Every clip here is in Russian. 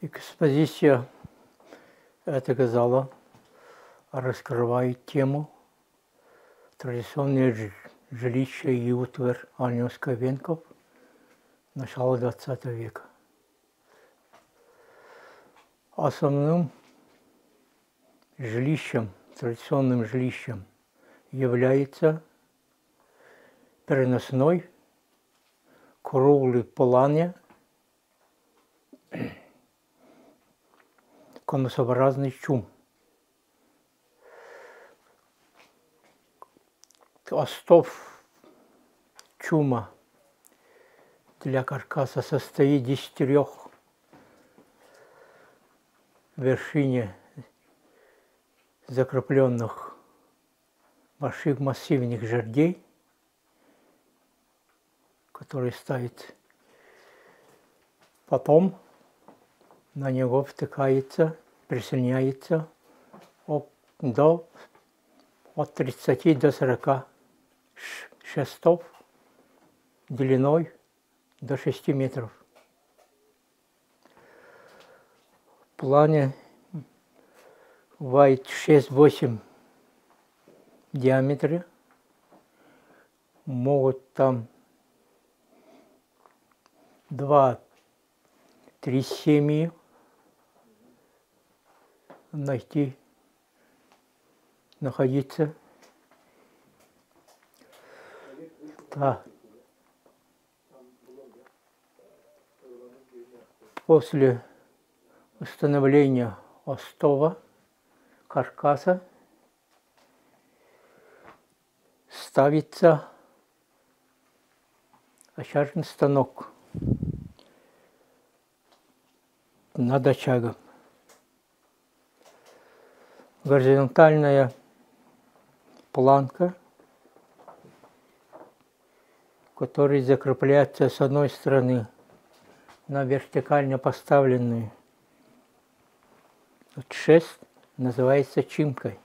Экспозиция этого зала раскрывает тему традиционные жилища и утварь Альнёвска-Венков начала XX века. Основным жилищем, традиционным жилищем является переносной круглый плане конусообразный чум. Остов чума для каркаса состоит из четырех вершине закрепленных больших массивных жердей, которые ставит потом на него втыкается, присоединяется до от 30 до 40 шестов длиной до 6 метров. В плане бывает 6-8 в диаметре. Могут там два-три семьи найти, находиться. Да. После установления остова, каркаса, ставится очажный станок над очагом. Горизонтальная планка, которая закрепляется с одной стороны на вертикально поставленную вот шест называется чимкой,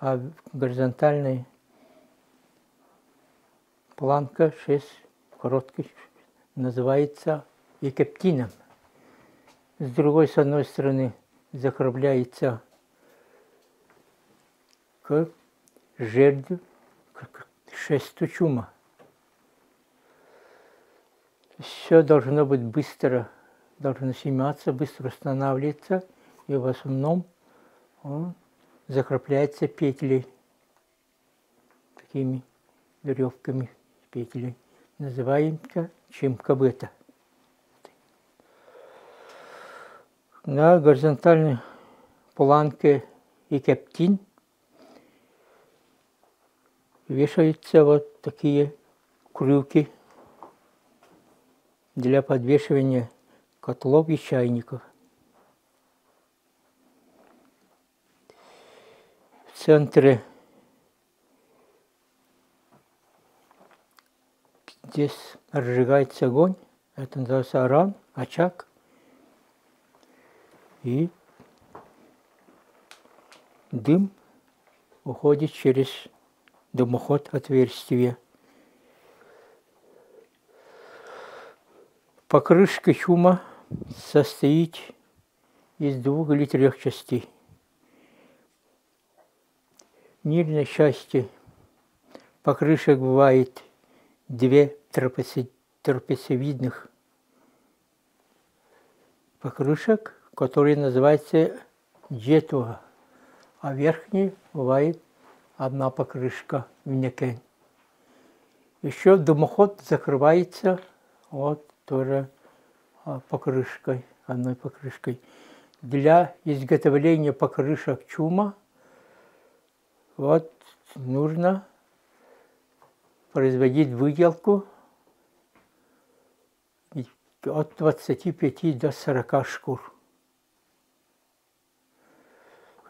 а горизонтальная планка шест короткий называется екептином. С другой, с одной стороны, закрепляется к жердю, к шесту чума. Все должно быть быстро, должно сниматься, быстро устанавливаться, и в основном он закрепляется петлей, такими веревками петелей. Называемся чимкабета. На горизонтальной планке и кептин вешаются вот такие крюки для подвешивания котлов и чайников. В центре здесь разжигается огонь, это называется аран, очаг. И дым уходит через дымоход отверстие. Покрышка чума состоит из двух или трех частей. Нижней части покрышек бывает две трапециевидных покрышек, которые называются джетуа, а верхней бывает одна покрышка неке. Еще дымоход закрывается вот тоже а, покрышкой, одной покрышкой. Для изготовления покрышек чума вот нужно производить выделку от 25 до 40 шкур.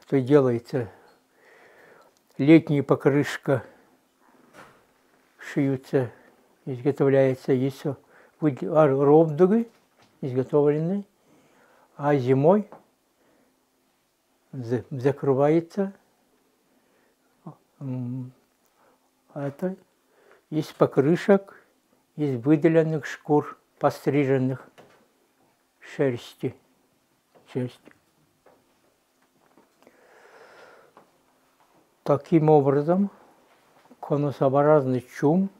Что делается летняя покрышка шьются, изготовляется еще ровдуги изготовлены, а зимой закрывается это из покрышек, из выделенных шкур, постриженных шерсти часть. Таким образом, конусообразный чум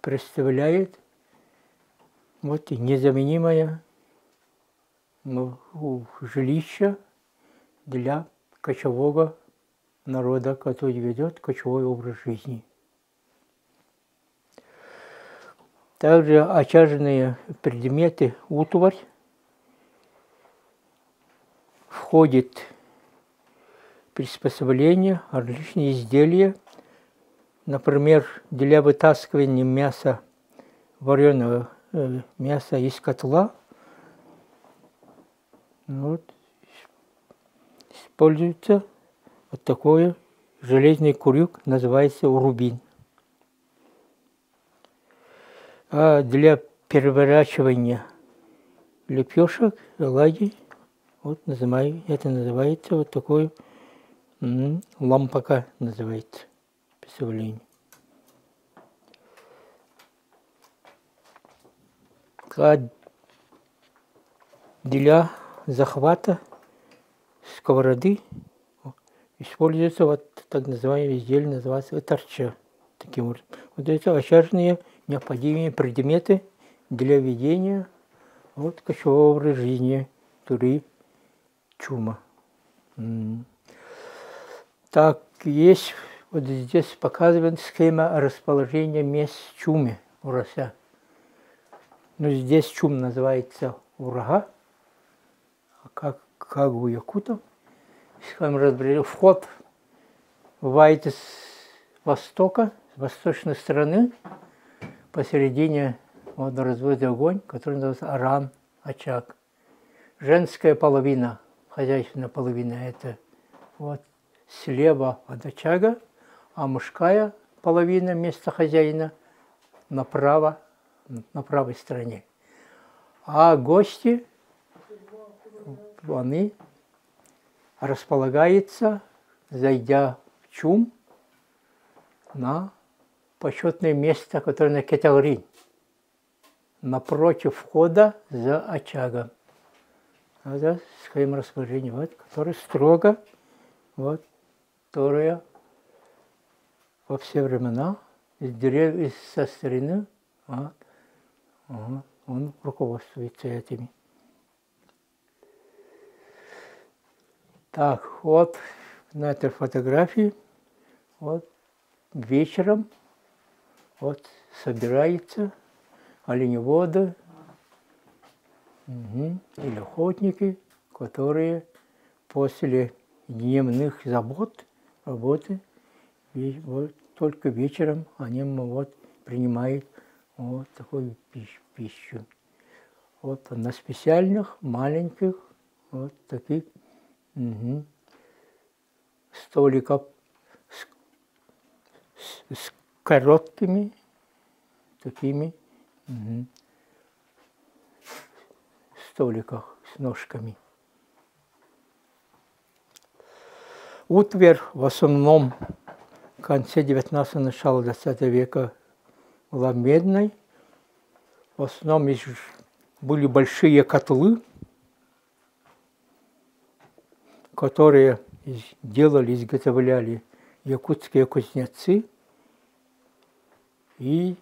представляет вот незаменимое ну, жилище для кочевого народа, который ведет кочевой образ жизни. Также очаженные предметы, утварь, входит приспособление, различные изделия, например, для вытаскивания мяса, вареного э, мяса из котла, вот, используется вот такой железный курюк, называется урубин. А для переворачивания лепешек, оладий, вот называю, это называется вот такой лампака называется представление. А для захвата сковороды используется вот так называемое изделие, называется торча. Таким образом. Вот это очажные необходимые предметы для ведения вот, кочевого образа жизни, туры, чума. Так, есть, вот здесь показывает схема расположения мест чумы урася. Ну, здесь чум называется урага, а как, как у якутов. Схема. Вход бывает с востока, с восточной стороны, посередине вот разводит огонь, который называется аран, очаг. Женская половина, хозяйственная половина – это вот слева от очага, а мужская половина места хозяина направо, на правой стороне. А гости, они располагаются, зайдя в чум, на почетное место, которое на Кеталрин, напротив входа за очагом. Это схема расположения, вот, который строго, вот, которая во все времена из деревьев, со старины, вот, вот, он руководствуется этими. Так, вот на этой фотографии, вот вечером вот собирается оленеводы угу, или охотники, которые после дневных забот, работы, вот только вечером они вот принимают вот такую пищу. Вот на специальных маленьких вот таких угу, столиков с, с, короткими такими угу, столиках с ножками. Утвер в основном в конце 19 начала 20 века была медной. В основном были большие котлы, которые делали, изготовляли якутские кузнецы и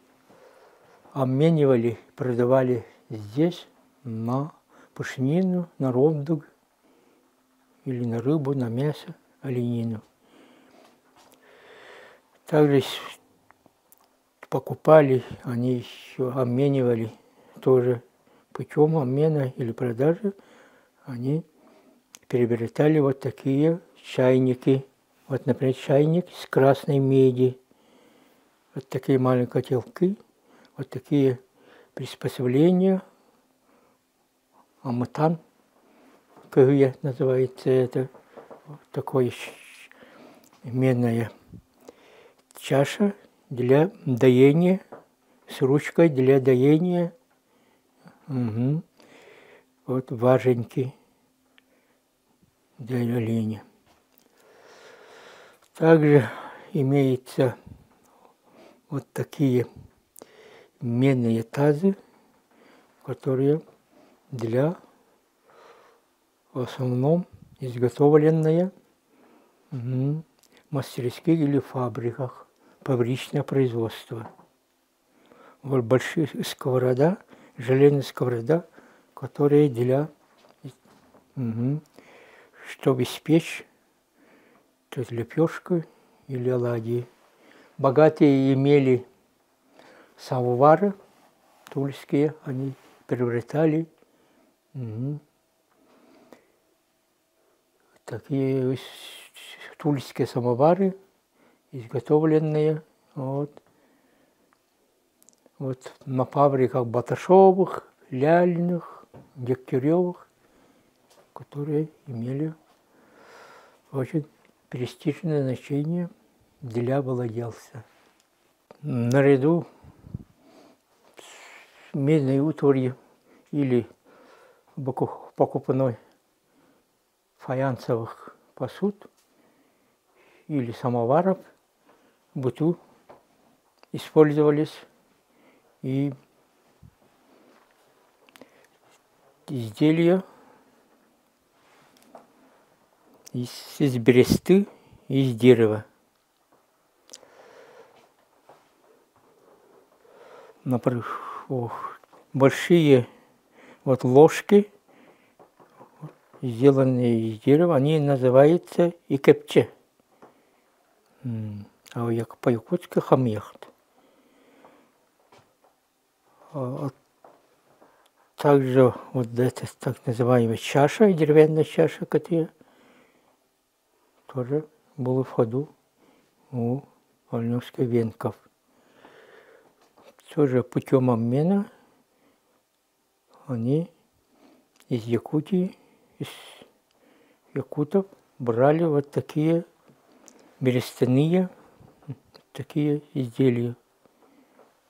обменивали, продавали здесь на пушнину, на ромдуг или на рыбу, на мясо, оленину. Также покупали, они еще обменивали тоже путем обмена или продажи, они приобретали вот такие чайники. Вот, например, чайник с красной меди. Вот такие маленькие котелки, вот такие приспособления. Амутан, как называется это, вот такое медная чаша для доения, с ручкой для доения. Угу. Вот важенький для оленя. Также имеются вот такие медные тазы, которые для в основном изготовленная в мастерских или фабриках, фабричное производство. Вот большие сковорода, железная сковорода, которые для, угу, чтобы испечь то есть лепешку или оладьи. Богатые имели самовары тульские, они приобретали угу, такие тульские самовары, изготовленные вот, вот на фабриках Баташовых, Ляльных, Дегтяревых, которые имели очень престижное значение для владельца. Наряду с медной утварью или покупной фаянсовых посуд или самоваров в быту использовались и изделия из, из бересты и из дерева. Например, большие вот ложки сделанные из дерева, они называются икепче. А як по-якутски хамьяхт. А, также вот эта так называемая чаша, деревянная чаша, которая тоже была в ходу у ольновских венков. Тоже путем обмена они из Якутии из якутов брали вот такие берестяные такие изделия.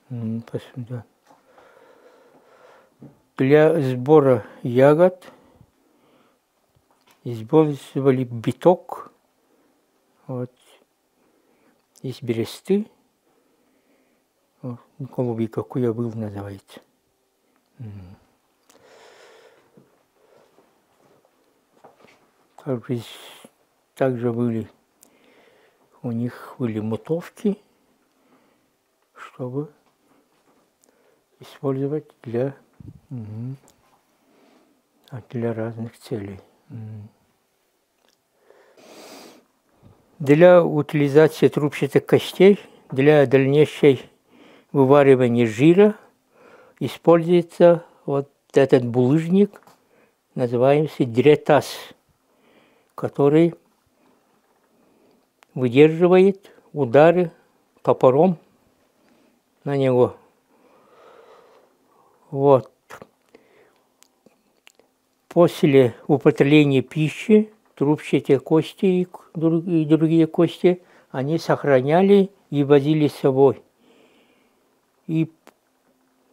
Посмотрим. Для сбора ягод использовали биток вот, из бересты. Голубика был называется. Также были, у них были мотовки, чтобы использовать для, для разных целей. Для утилизации трубчатых костей, для дальнейшей вываривания жира используется вот этот булыжник, называемый дретас который выдерживает удары топором на него. Вот. После употребления пищи трубчатые кости и другие кости они сохраняли и возили с собой. И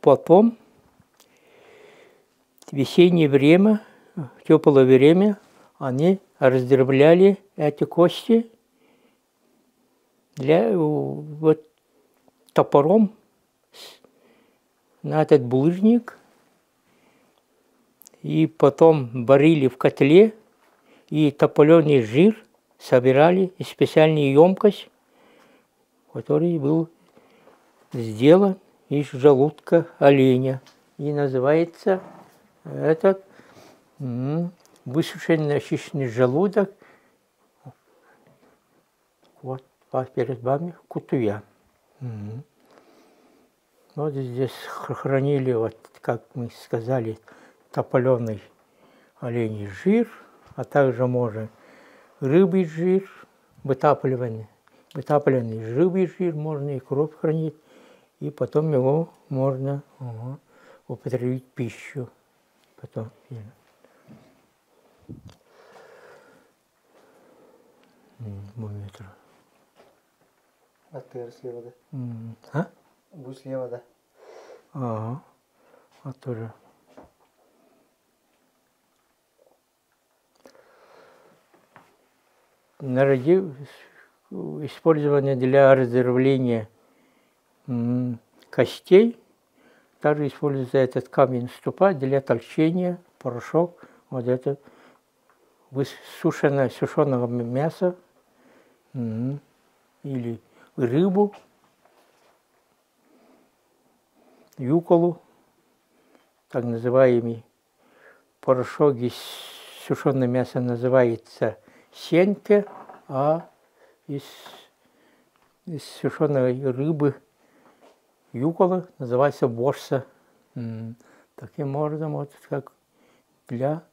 потом в весеннее время, теплое время они раздробляли эти кости для вот топором на этот булыжник и потом варили в котле и тополеный жир собирали в специальную емкость, который был сделан из желудка оленя. И называется этот высушенный очищенный желудок. Вот перед вами кутуя. Угу. Вот здесь хранили, вот, как мы сказали, тополеный оленей жир, а также можно рыбий жир, вытапливанный, вытапливанный рыбий жир, можно и кровь хранить, и потом его можно угу, употребить в пищу. Потом. Мой. А ты слева, да? А? Будь слева, да? Ага. А тоже. Народив использование для разрывления костей. Также используется этот камень ступа для толчения, порошок, вот это высушенное, сушеного мяса или рыбу, юколу, так называемый порошок из сушеного мяса называется сеньке, а из, из сушеной рыбы юкола называется борса. Таким образом, вот как для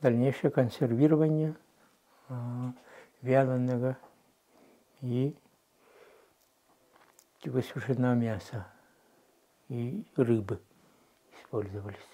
дальнейшего консервирования а, вяленого и высушенного мяса и рыбы использовались.